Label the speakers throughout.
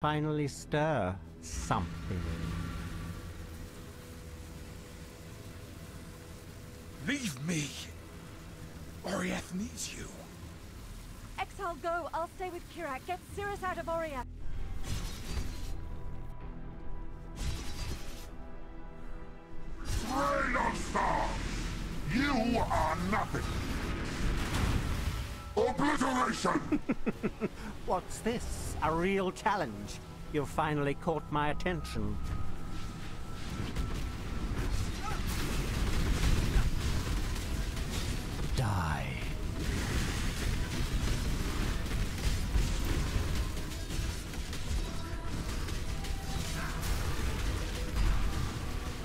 Speaker 1: finally stir something.
Speaker 2: Leave me! Oriath needs you.
Speaker 3: Exile, go. I'll stay with Kirac. Get Sirus out of Oriath.
Speaker 4: Rain Star! You are nothing! Obliteration!
Speaker 1: What's this? A real challenge? You've finally caught my attention. Die.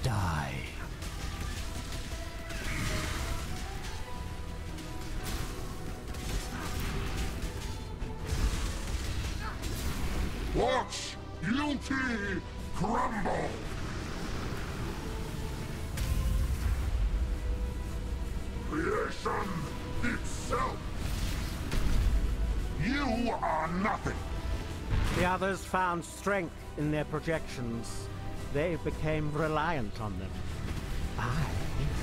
Speaker 1: Die.
Speaker 4: Creation itself! You are nothing!
Speaker 1: The others found strength in their projections. They became reliant on them. I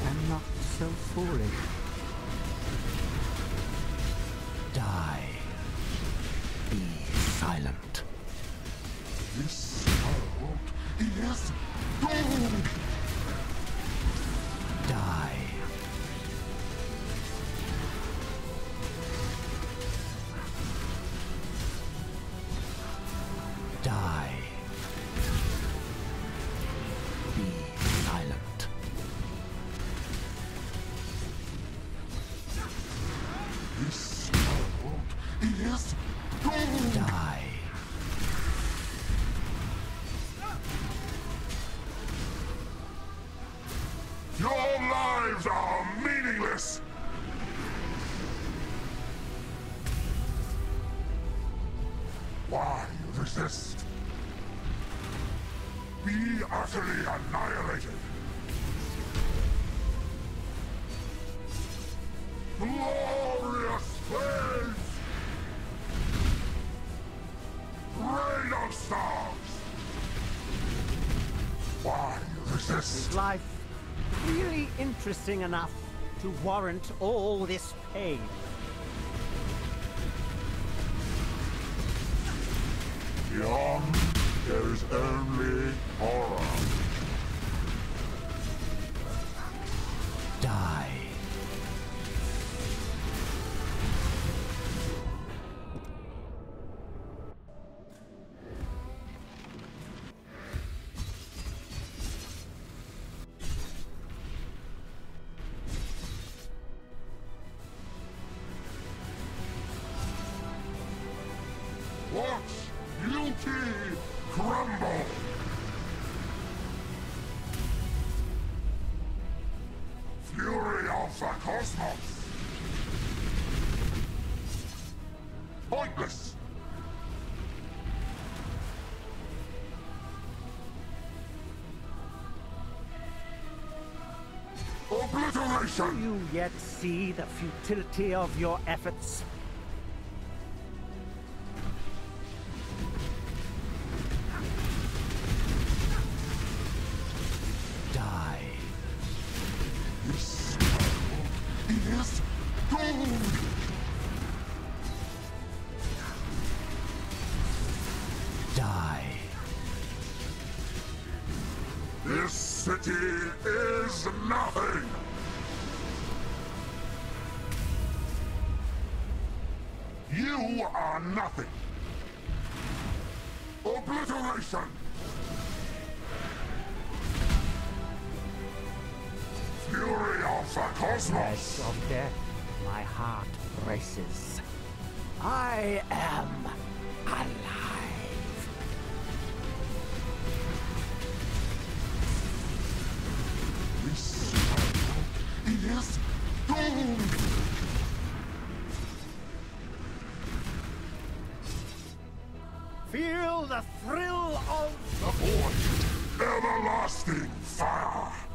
Speaker 1: am not so foolish. Die. Be silent.
Speaker 4: This world is doomed! Resist? Be utterly annihilated! Glorious flames! Rain of stars! Why resist?
Speaker 1: Is life really interesting enough to warrant all this pain?
Speaker 4: Beyond, there is only horror. Fury of the cosmos! Pointless!
Speaker 1: Do you yet see the futility of your efforts?
Speaker 4: This city is nothing! You are nothing! Obliteration! Fury of the cosmos!
Speaker 1: of death, my heart races. I am alive. Feel the thrill of
Speaker 4: The void! Everlasting fire!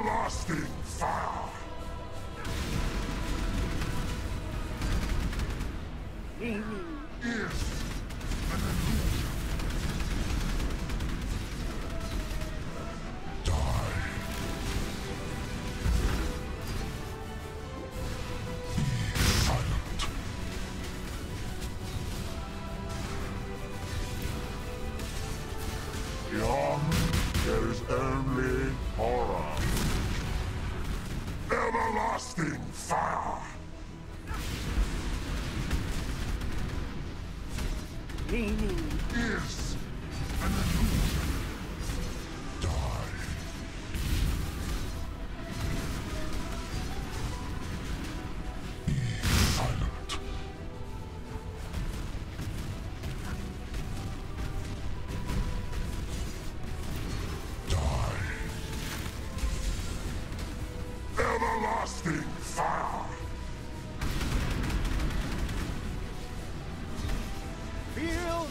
Speaker 4: Everlasting fire! Is Everlasting fire!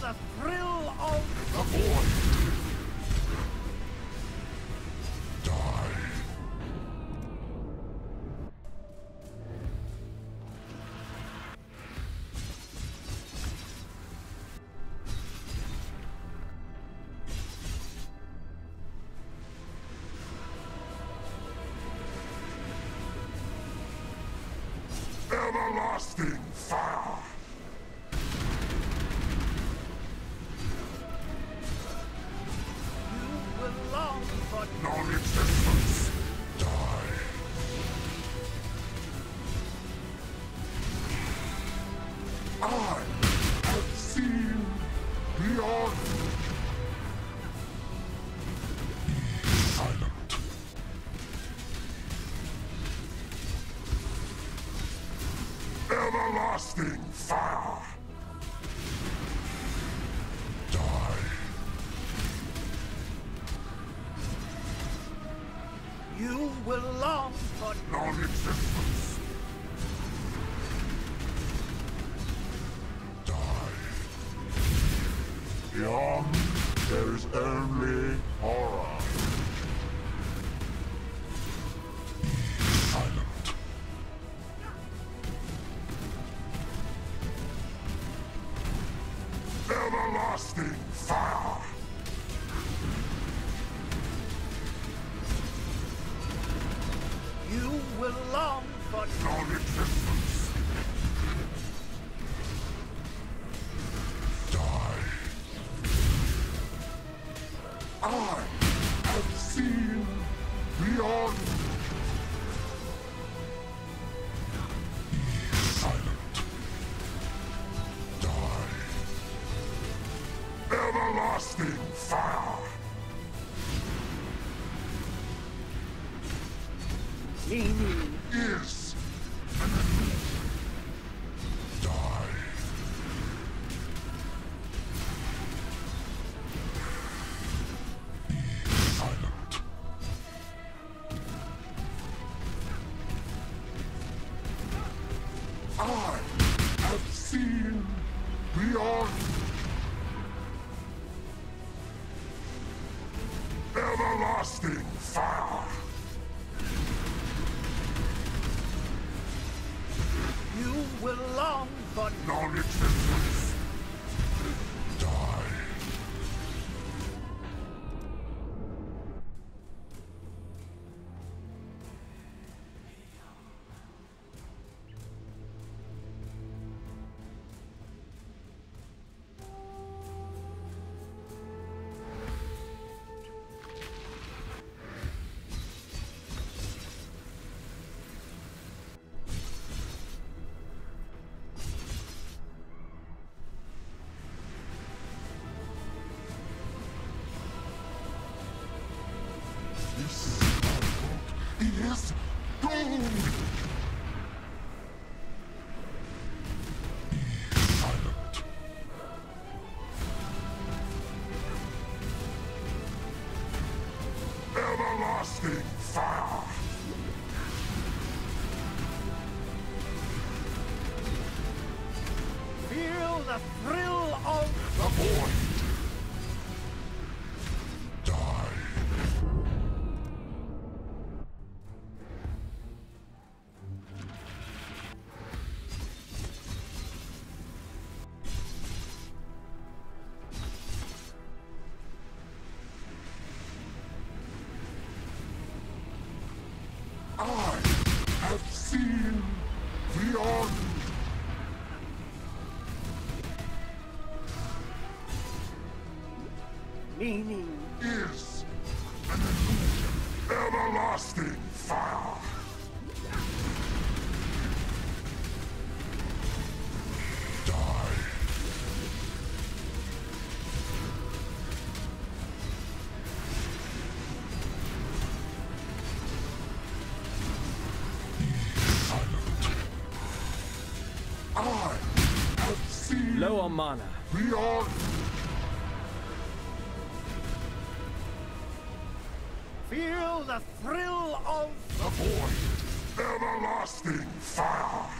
Speaker 1: The thrill of
Speaker 4: The void! Die. Everlasting fire!
Speaker 1: You will long for
Speaker 4: Non-existence. Die. Beyond, there is only horror. Silent. Everlasting fire. I have seen beyond. Everlasting fire.
Speaker 1: you will long for
Speaker 4: Non-existence. Gold. Seen beyond.
Speaker 1: Meaning
Speaker 4: Is an illusion. Everlasting fire.
Speaker 5: Low on mana.
Speaker 4: beyond.
Speaker 1: feel the thrill of
Speaker 4: The void. Everlasting fire.